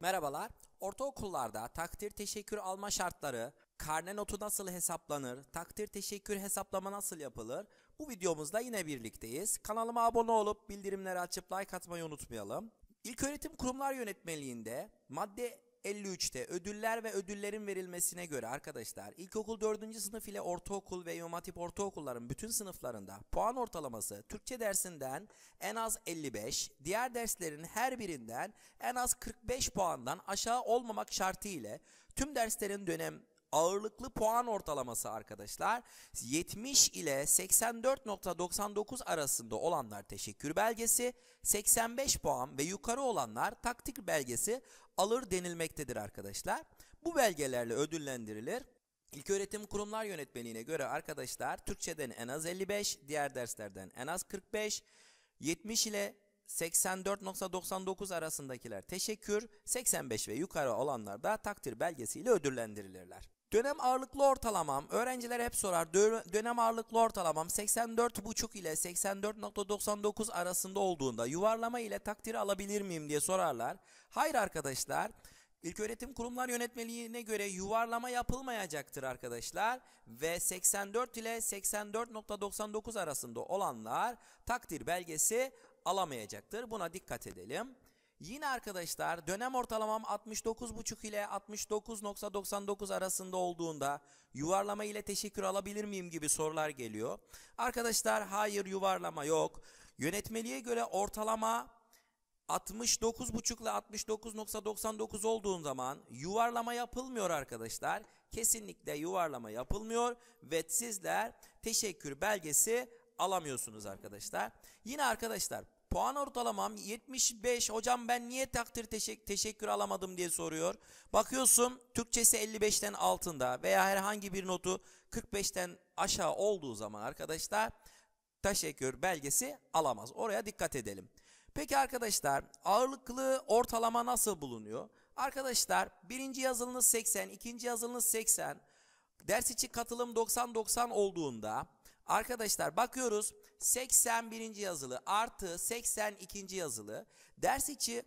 Merhabalar. Ortaokullarda takdir teşekkür alma şartları, karne notu nasıl hesaplanır, takdir teşekkür hesaplama nasıl yapılır? Bu videomuzda yine birlikteyiz. Kanalıma abone olup bildirimleri açıp like atmayı unutmayalım. İlköğretim Kurumlar Yönetmeliğinde madde 53'te ödüller ve ödüllerin verilmesine göre arkadaşlar ilkokul 4. sınıf ile ortaokul ve İmam ortaokulların bütün sınıflarında puan ortalaması Türkçe dersinden en az 55, diğer derslerin her birinden en az 45 puandan aşağı olmamak şartı ile tüm derslerin dönem ağırlıklı puan ortalaması arkadaşlar 70 ile 84.99 arasında olanlar teşekkür belgesi, 85 puan ve yukarı olanlar takdir belgesi alır denilmektedir arkadaşlar. Bu belgelerle ödüllendirilir. İlköğretim Kurumlar Yönetmeliğine göre arkadaşlar Türkçeden en az 55, diğer derslerden en az 45, 70 ile 84.99 arasındakiler teşekkür, 85 ve yukarı olanlar da takdir belgesiyle ödüllendirilirler. Dönem ağırlıklı ortalamam, öğrenciler hep sorar, dönem ağırlıklı ortalamam 84.5 ile 84.99 arasında olduğunda yuvarlama ile takdir alabilir miyim diye sorarlar. Hayır arkadaşlar, İlköğretim Kurumlar Yönetmeliğine göre yuvarlama yapılmayacaktır arkadaşlar ve 84 ile 84.99 arasında olanlar takdir belgesi alamayacaktır. Buna dikkat edelim. Yine arkadaşlar dönem ortalamam 69.5 ile 69.99 arasında olduğunda yuvarlama ile teşekkür alabilir miyim gibi sorular geliyor. Arkadaşlar hayır yuvarlama yok. Yönetmeliğe göre ortalama 69.5 ile 69.99 olduğun zaman yuvarlama yapılmıyor arkadaşlar. Kesinlikle yuvarlama yapılmıyor ve sizler teşekkür belgesi alamıyorsunuz arkadaşlar. Yine arkadaşlar Puan ortalamam 75. Hocam ben niye takdir teşek teşekkür alamadım diye soruyor. Bakıyorsun Türkçesi 55'ten altında veya herhangi bir notu 45'ten aşağı olduğu zaman arkadaşlar teşekkür belgesi alamaz. Oraya dikkat edelim. Peki arkadaşlar ağırlıklı ortalama nasıl bulunuyor? Arkadaşlar birinci yazılınız 80, ikinci yazılınız 80, ders içi katılım 90-90 olduğunda Arkadaşlar bakıyoruz 81. yazılı artı 82. yazılı ders içi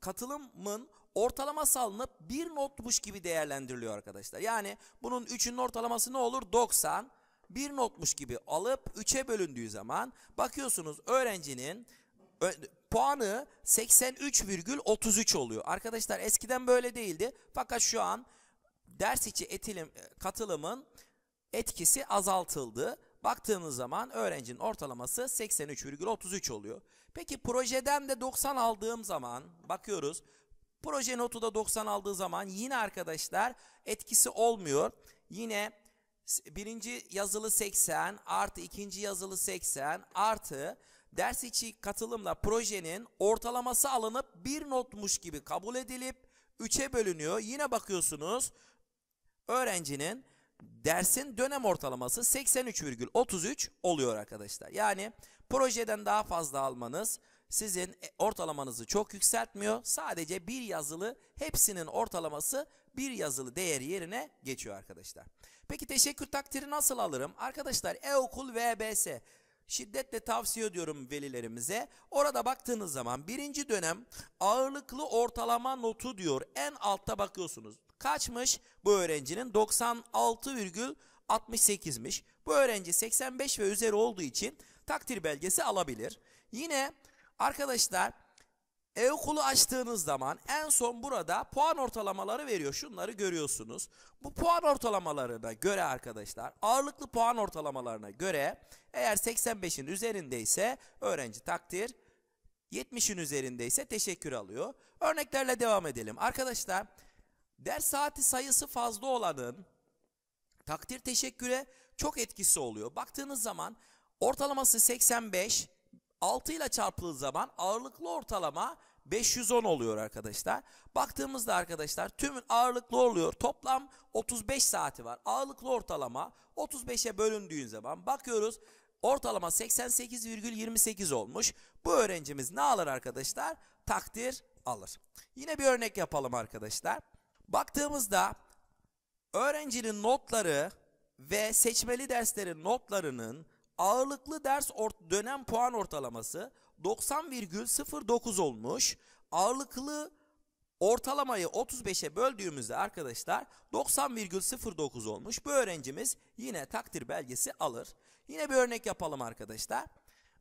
katılımın ortalama salınıp bir notmuş gibi değerlendiriliyor arkadaşlar. Yani bunun 3'ünün ortalaması ne olur? 90. Bir notmuş gibi alıp 3'e bölündüğü zaman bakıyorsunuz öğrencinin puanı 83,33 oluyor. Arkadaşlar eskiden böyle değildi. Fakat şu an ders içi etilim, katılımın etkisi azaltıldı. Baktığımız zaman öğrencinin ortalaması 83,33 oluyor. Peki projeden de 90 aldığım zaman bakıyoruz. Proje notu da 90 aldığı zaman yine arkadaşlar etkisi olmuyor. Yine birinci yazılı 80 artı ikinci yazılı 80 artı ders içi katılımla projenin ortalaması alınıp bir notmuş gibi kabul edilip 3'e bölünüyor. Yine bakıyorsunuz öğrencinin dersin dönem ortalaması 83,33 oluyor arkadaşlar. Yani projeden daha fazla almanız sizin e, ortalamanızı çok yükseltmiyor. Sadece bir yazılı hepsinin ortalaması bir yazılı değeri yerine geçiyor arkadaşlar. Peki teşekkür takdiri nasıl alırım? Arkadaşlar e-okul VBS şiddetle tavsiye ediyorum velilerimize. Orada baktığınız zaman birinci dönem ağırlıklı ortalama notu diyor. En altta bakıyorsunuz. Kaçmış bu öğrencinin? 96,68'miş. Bu öğrenci 85 ve üzeri olduğu için takdir belgesi alabilir. Yine arkadaşlar e-okulu açtığınız zaman en son burada puan ortalamaları veriyor. Şunları görüyorsunuz. Bu puan ortalamalarına göre arkadaşlar ağırlıklı puan ortalamalarına göre eğer 85'in üzerindeyse öğrenci takdir 70'in üzerindeyse teşekkür alıyor. Örneklerle devam edelim. Arkadaşlar ders saati sayısı fazla olanın takdir teşekküre çok etkisi oluyor. Baktığınız zaman ortalaması 85, 6 ile çarpıldığı zaman ağırlıklı ortalama 510 oluyor arkadaşlar. Baktığımızda arkadaşlar tüm ağırlıklı oluyor. Toplam 35 saati var. Ağırlıklı ortalama 35'e bölündüğü zaman bakıyoruz ortalama 88,28 olmuş. Bu öğrencimiz ne alır arkadaşlar? Takdir alır. Yine bir örnek yapalım arkadaşlar. Baktığımızda öğrencinin notları ve seçmeli derslerin notlarının ağırlıklı ders dönem puan ortalaması 90,09 olmuş. Ağırlıklı Ortalamayı 35'e böldüğümüzde arkadaşlar 90,09 olmuş. Bu öğrencimiz yine takdir belgesi alır. Yine bir örnek yapalım arkadaşlar.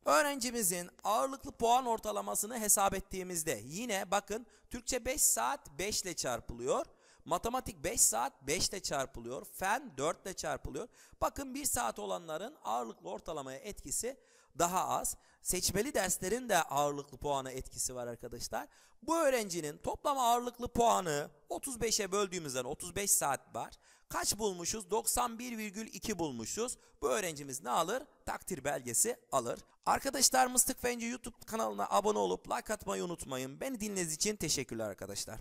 Öğrencimizin ağırlıklı puan ortalamasını hesap ettiğimizde yine bakın Türkçe 5 saat 5 ile çarpılıyor. Matematik 5 saat 5 ile çarpılıyor. Fen 4 ile çarpılıyor. Bakın 1 saat olanların ağırlıklı ortalamaya etkisi daha az. Seçmeli derslerin de ağırlıklı puanı etkisi var arkadaşlar. Bu öğrencinin toplam ağırlıklı puanı 35'e böldüğümüzden 35 saat var. Kaç bulmuşuz? 91,2 bulmuşuz. Bu öğrencimiz ne alır? Takdir belgesi alır. Arkadaşlar Mıstık Fenci YouTube kanalına abone olup like atmayı unutmayın. Beni dinlediğiniz için teşekkürler arkadaşlar.